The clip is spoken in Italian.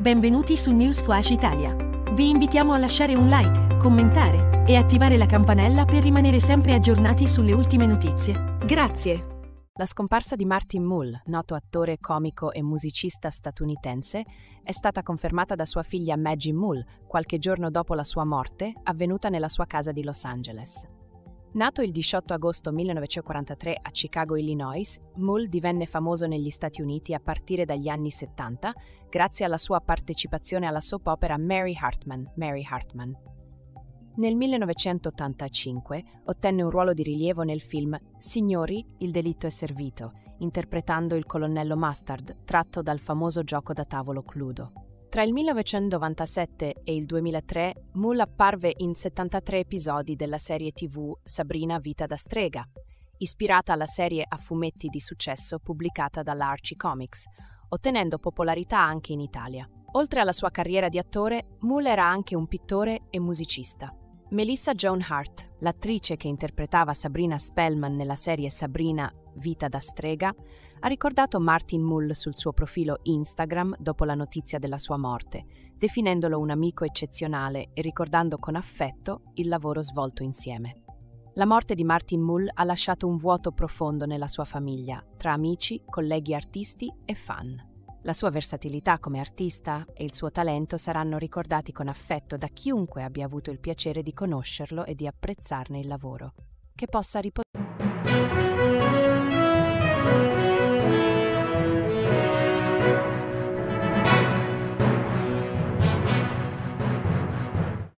Benvenuti su News Flash Italia. Vi invitiamo a lasciare un like, commentare e attivare la campanella per rimanere sempre aggiornati sulle ultime notizie. Grazie. La scomparsa di Martin Mull, noto attore, comico e musicista statunitense, è stata confermata da sua figlia Maggie Mull qualche giorno dopo la sua morte, avvenuta nella sua casa di Los Angeles. Nato il 18 agosto 1943 a Chicago, Illinois, Mull divenne famoso negli Stati Uniti a partire dagli anni 70 grazie alla sua partecipazione alla soap opera Mary Hartman, Mary Hartman. Nel 1985 ottenne un ruolo di rilievo nel film Signori, il delitto è servito, interpretando il colonnello Mustard, tratto dal famoso gioco da tavolo Cludo. Tra il 1997 e il 2003, Mull apparve in 73 episodi della serie TV Sabrina Vita da strega, ispirata alla serie a fumetti di successo pubblicata dalla Archie Comics, ottenendo popolarità anche in Italia. Oltre alla sua carriera di attore, Mull era anche un pittore e musicista. Melissa Joan Hart, l'attrice che interpretava Sabrina Spellman nella serie Sabrina Vita da strega, ha ricordato Martin Mull sul suo profilo Instagram dopo la notizia della sua morte, definendolo un amico eccezionale e ricordando con affetto il lavoro svolto insieme. La morte di Martin Mull ha lasciato un vuoto profondo nella sua famiglia, tra amici, colleghi artisti e fan. La sua versatilità come artista e il suo talento saranno ricordati con affetto da chiunque abbia avuto il piacere di conoscerlo e di apprezzarne il lavoro. Che possa riposare.